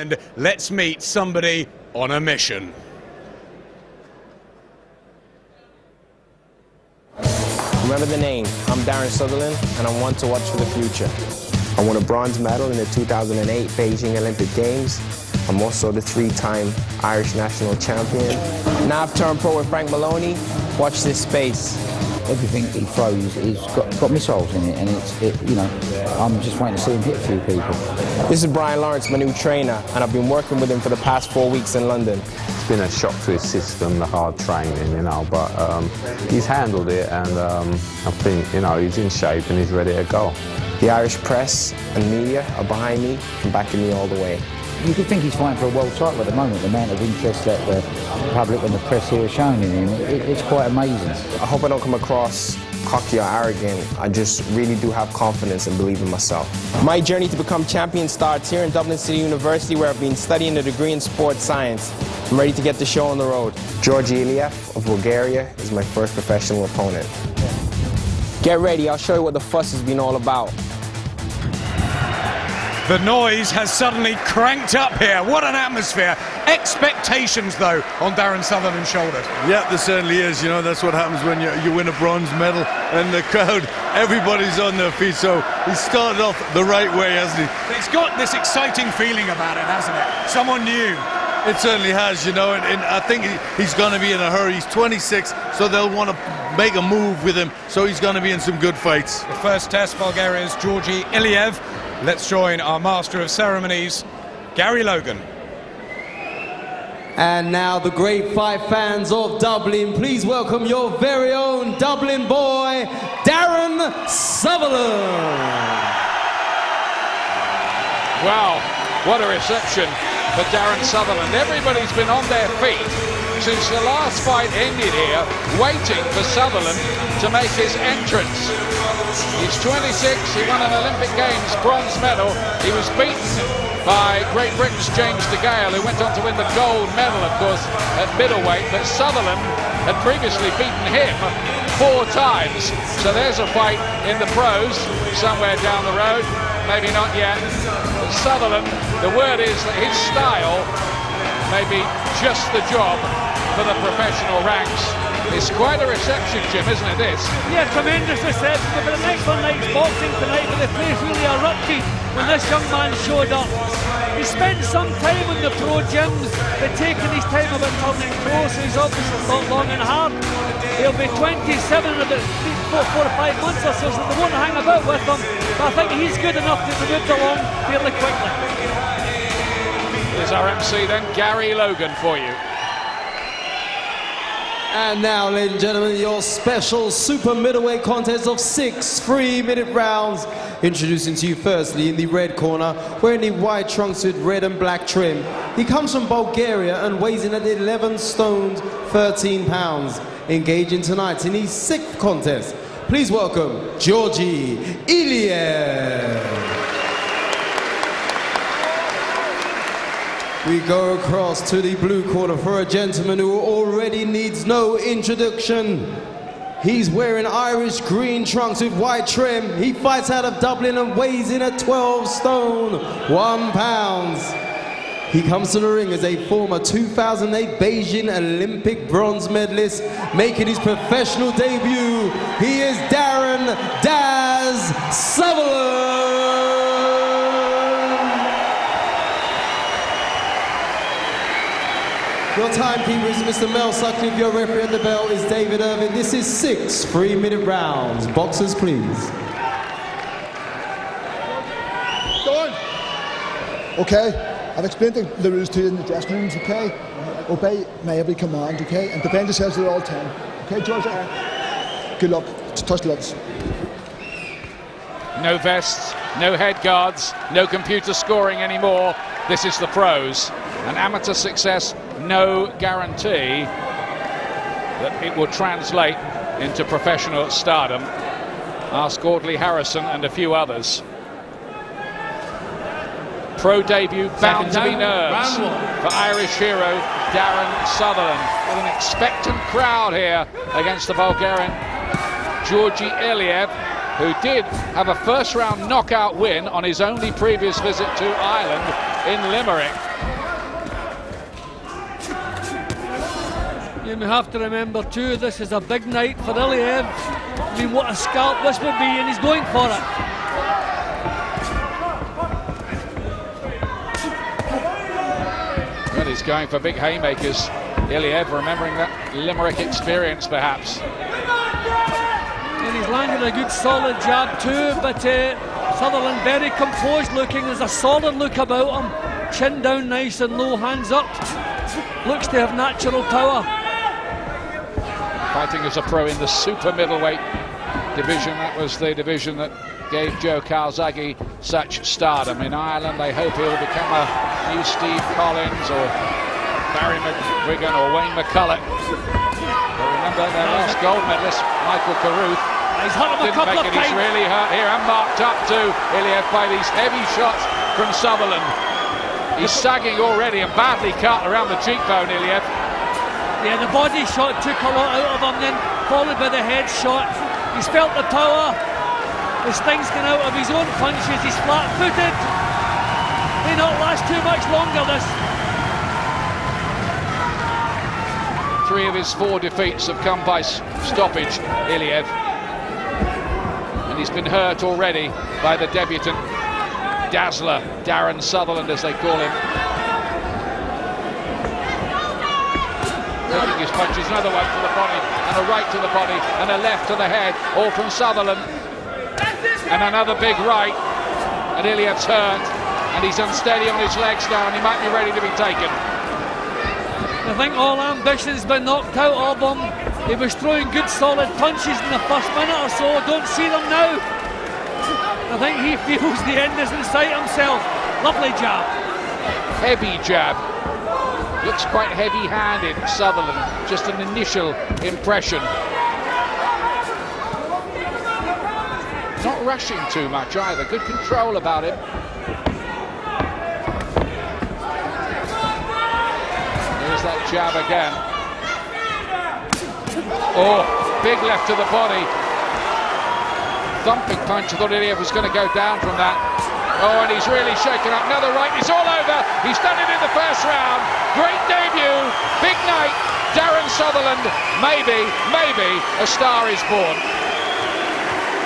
And let's meet somebody on a mission. Remember the name. I'm Darren Sutherland, and I'm one to watch for the future. I won a bronze medal in the 2008 Beijing Olympic Games. I'm also the three-time Irish national champion. Now I've turned pro with Frank Maloney. Watch this space. Everything he throws is got, got missiles in it, and it's, it, you know, I'm just waiting to see him hit a few people. This is Brian Lawrence, my new trainer, and I've been working with him for the past four weeks in London. It's been a shock to his system, the hard training, you know, but um, he's handled it, and um, I think, you know, he's in shape and he's ready to go. The Irish press and media are behind me and backing me all the way. You could think he's fighting for a world title at the moment, the amount of interest that the public and the press here are showing in him. It, it's quite amazing. I hope I don't come across cocky or arrogant. I just really do have confidence and believe in myself. My journey to become champion starts here in Dublin City University where I've been studying a degree in sports science. I'm ready to get the show on the road. Georgi Iliev of Bulgaria is my first professional opponent. Get ready, I'll show you what the fuss has been all about. The noise has suddenly cranked up here. What an atmosphere. Expectations, though, on Darren Sutherland's shoulders. Yeah, there certainly is. You know, that's what happens when you, you win a bronze medal and the crowd, everybody's on their feet. So he started off the right way, hasn't he? It's got this exciting feeling about it, hasn't it? Someone new. It certainly has, you know, and, and I think he's going to be in a hurry. He's 26, so they'll want to make a move with him, so he's going to be in some good fights. The first test, Bulgaria's Georgi Iliev. Let's join our master of ceremonies, Gary Logan. And now the great five fans of Dublin, please welcome your very own Dublin boy, Darren Sutherland. Wow, what a reception for Darren Sutherland. Everybody's been on their feet since the last fight ended here, waiting for Sutherland to make his entrance. He's 26, he won an Olympic Games bronze medal. He was beaten by Great Britain's James DeGale, who went on to win the gold medal, of course, at middleweight. But Sutherland had previously beaten him four times. So there's a fight in the pros somewhere down the road. Maybe not yet. But Sutherland, the word is that his style may be just the job for the professional ranks. It's quite a reception, Jim, isn't it, this? Yeah, tremendous reception. But an excellent night's boxing tonight, but the place really erupted when this young man showed up. He spent some time in the pro gyms, but taking his time about turning pro, so he's obviously thought long and hard. He'll be 27 in about four, four or five months or so, so they won't hang about with him. But I think he's good enough to be moved along fairly quickly. Here's our MC then, Gary Logan for you. And now, ladies and gentlemen, your special super middleweight contest of six three-minute rounds. Introducing to you firstly in the red corner, wearing the white trunks with red and black trim. He comes from Bulgaria and weighs in at 11 stones, 13 pounds. Engaging tonight in his sixth contest. Please welcome Georgi Iliev. We go across to the blue corner for a gentleman who already needs no introduction. He's wearing Irish green trunks with white trim. He fights out of Dublin and weighs in at 12 stone, 1 pounds. He comes to the ring as a former 2008 Beijing Olympic bronze medalist, making his professional debut. He is Darren Daz Sutherland. Your timekeeper is Mr. Mel Sutcliffe. Your referee at the bell is David Irving. This is six three-minute rounds. Boxers, please. Go on. Okay, I've explained the, the rules to you in the dressing rooms, okay? Obey my every command, okay? And defend yourselves at all time. Okay, Georgia? Good luck. Touch gloves. No vests, no head guards, no computer scoring anymore. This is the pros. An amateur success, no guarantee that it will translate into professional stardom. Ask Audley Harrison and a few others. Pro debut bound to be nerves for Irish hero Darren Sutherland with an expectant crowd here against the Bulgarian Georgi Iliev who did have a first round knockout win on his only previous visit to Ireland in Limerick. You have to remember too, this is a big night for Iliev. I mean, what a scalp this would be, and he's going for it. Well, he's going for big haymakers. Iliev remembering that Limerick experience, perhaps. And he's landed a good solid jab too, but uh, Sutherland very composed looking. There's a solid look about him. Chin down nice and low, hands up. Looks to have natural power. Fighting as a pro in the super middleweight division. That was the division that gave Joe Calzaghe such stardom. In Ireland, they hope he'll become a new Steve Collins or Barry McGuigan or Wayne McCullough. But remember their last gold medalist, Michael Carruth, He's hurt him a didn't couple make of it. He's really hurt here and marked up to Iliev by these heavy shots from Sutherland. He's sagging already and badly cut around the cheekbone, Iliev. Yeah, the body shot took a lot out of him, then followed by the head shot. He's felt the power. His sting's gone out of his own punches. He's flat footed. May not last too much longer, this. Three of his four defeats have come by stoppage, Iliev. And he's been hurt already by the debutant, Dazzler, Darren Sutherland, as they call him. His punches, another one to the body, and a right to the body, and a left to the head, all from Sutherland. And another big right, and Iliev's hurt, and he's unsteady on his legs now, and he might be ready to be taken. I think all ambition's been knocked out of him. He was throwing good solid punches in the first minute or so. Don't see them now. I think he feels the end is in sight himself. Lovely jab. heavy jab. Looks quite heavy-handed, Sutherland. Just an initial impression. Not rushing too much either. Good control about him. There's that jab again. Oh, big left to the body. Thumping punch. I thought Iliev was going to go down from that. Oh, and he's really shaken up. Another right. It's all over. He's done it in the first round. Great debut. Big night. Maybe, maybe a star is born.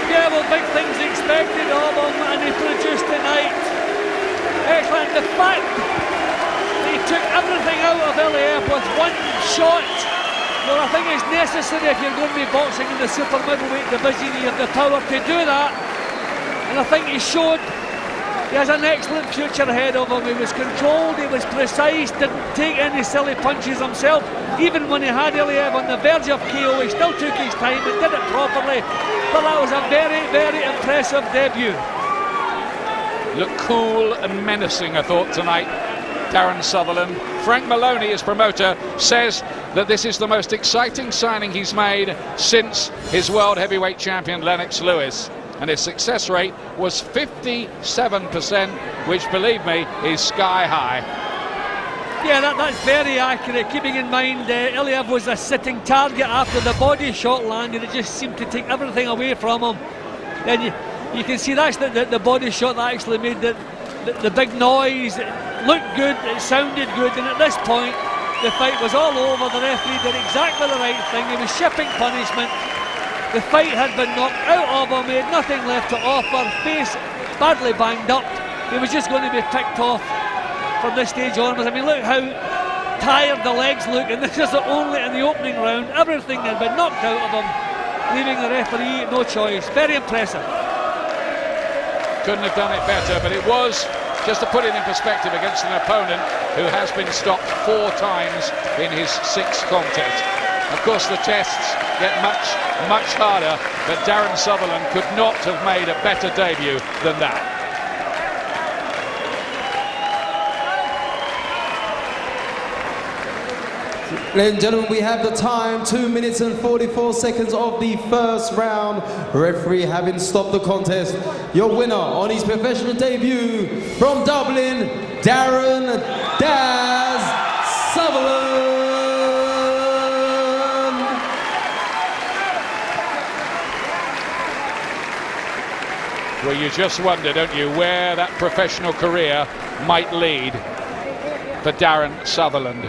Yeah, well, big things expected of him, and he produced tonight. Excellent. The fact he took everything out of Iliev with one shot. Well, I think it's necessary if you're going to be boxing in the super middleweight division. You have the power to do that, and I think he showed he has an excellent future ahead of him. He was controlled, he was precise, didn't take any silly punches himself. Even when he had Iliev on the verge of KO, he still took his time and did it properly. But that was a very, very impressive debut. Look cool and menacing, I thought, tonight. Darren Sutherland. Frank Maloney, his promoter, says that this is the most exciting signing he's made since his world heavyweight champion Lennox Lewis. And his success rate was 57%, which, believe me, is sky high. Yeah, that, that's very accurate. Keeping in mind, uh, Iliev was a sitting target after the body shot landed. It just seemed to take everything away from him. And you, you can see that's the, the, the body shot that actually made the, the, the big noise. It looked good, it sounded good, and at this point, the fight was all over. The referee did exactly the right thing. He was shipping punishment. The fight had been knocked out of him. He had nothing left to offer. Face badly banged up. He was just going to be picked off from this stage onwards. I mean, look how tired the legs look, and this is only in the opening round. Everything had been knocked out of him, leaving the referee no choice. Very impressive. Couldn't have done it better, but it was, just to put it in perspective, against an opponent who has been stopped four times in his six contests. Of course, the tests get much, much harder, but Darren Sutherland could not have made a better debut than that. Ladies and gentlemen, we have the time, 2 minutes and 44 seconds of the first round. Referee having stopped the contest. Your winner on his professional debut from Dublin, Darren Daz Sutherland. Well, you you just wonder, don't you, where that professional career might lead for Darren Sutherland.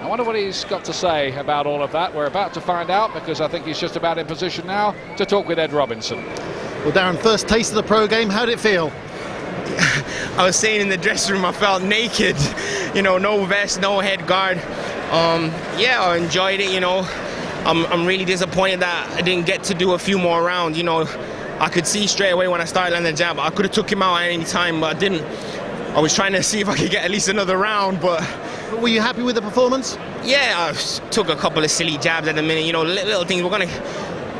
I wonder what he's got to say about all of that. We're about to find out because I think he's just about in position now to talk with Ed Robinson. Well, Darren, first taste of the pro game, how did it feel? I was saying in the dressing room, I felt naked. You know, no vest, no head guard. Um, yeah, I enjoyed it. You know, I'm, I'm really disappointed that I didn't get to do a few more rounds. You know, I could see straight away when I started landing the jab. I could have took him out at any time, but I didn't. I was trying to see if I could get at least another round, but. Were you happy with the performance? Yeah, I took a couple of silly jabs at the minute. You know, little, little things. We're gonna.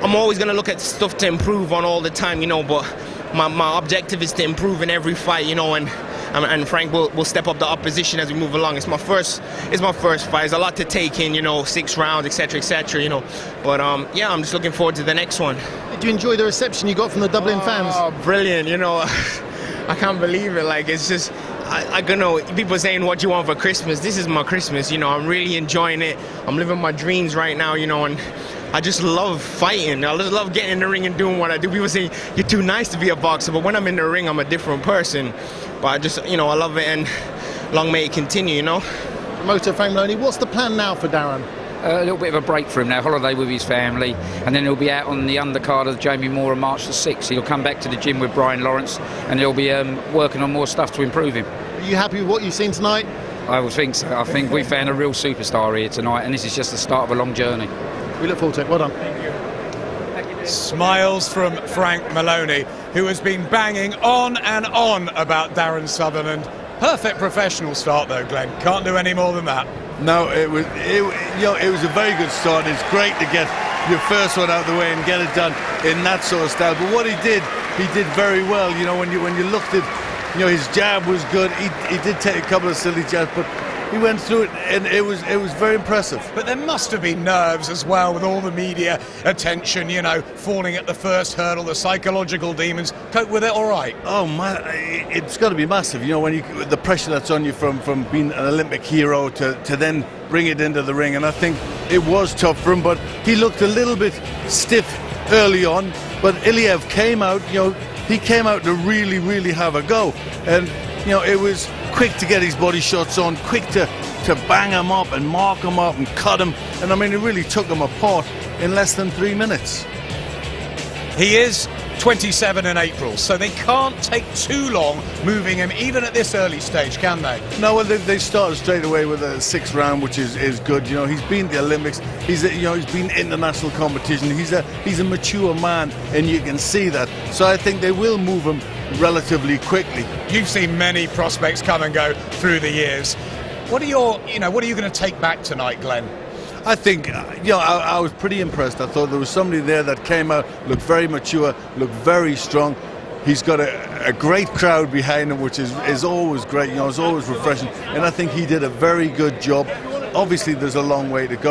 I'm always gonna look at stuff to improve on all the time. You know, but my, my objective is to improve in every fight. You know, and and, Frank will, will step up the opposition as we move along. It's my first, it's my first fight. It's a lot to take in, you know, six rounds, etc., etc. You know, but um, yeah, I'm just looking forward to the next one. Did you enjoy the reception you got from the Dublin oh, fans? Brilliant, you know. I can't believe it. Like it's just, I, I don't know. People saying what you want for Christmas. This is my Christmas. You know, I'm really enjoying it. I'm living my dreams right now. You know, and I just love fighting. I just love getting in the ring and doing what I do. People say you're too nice to be a boxer, but when I'm in the ring, I'm a different person. But I just, you know, I love it, and long may it continue. You know. Promoter Frank Maloney, what's the plan now for Darren? Uh, a little bit of a break for him now, holiday with his family, and then he'll be out on the undercard of Jamie Moore on March the 6th. He'll come back to the gym with Brian Lawrence, and he'll be um, working on more stuff to improve him. Are you happy with what you've seen tonight? I would think so. I think we found a real superstar here tonight, and this is just the start of a long journey. We look forward to it. Well done. Thank you. Smiles from Frank Maloney, who has been banging on and on about Darren Sutherland. Perfect professional start, though, Glenn. Can't do any more than that. No, it was it, you know it was a very good start. It's great to get your first one out of the way and get it done in that sort of style. But what he did, he did very well. You know, when you when you looked at, you know, his jab was good. He he did take a couple of silly jabs, but he went through it, and it was it was very impressive. But there must have been nerves as well with all the media attention. You know, falling at the first hurdle, the psychological demons. Cope with it, all right. Oh man, it's got to be massive. You know, when you the pressure that's on you from from being an Olympic hero to to then bring it into the ring, and I think it was tough for him. But he looked a little bit stiff early on. But Iliev came out. You know, he came out to really, really have a go, and you know, it was quick to get his body shots on, quick to, to bang him up and mark him up and cut him. And I mean, it really took him apart in less than three minutes. He is 27 in April, so they can't take too long moving him, even at this early stage, can they? No, well, they, they started straight away with a sixth round, which is, is good. You know, he's been the Olympics, he's a, you know he's been international competition. He's a he's a mature man, and you can see that. So I think they will move him relatively quickly. You've seen many prospects come and go through the years. What are your, you know, what are you going to take back tonight, Glenn? I think, uh, you know, I, I, was pretty impressed. I thought there was somebody there that came out, looked very mature, looked very strong. He's got a, a great crowd behind him, which is, is always great, you know, it's always refreshing. And I think he did a very good job. Obviously, there's a long way to go.